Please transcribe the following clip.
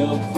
주여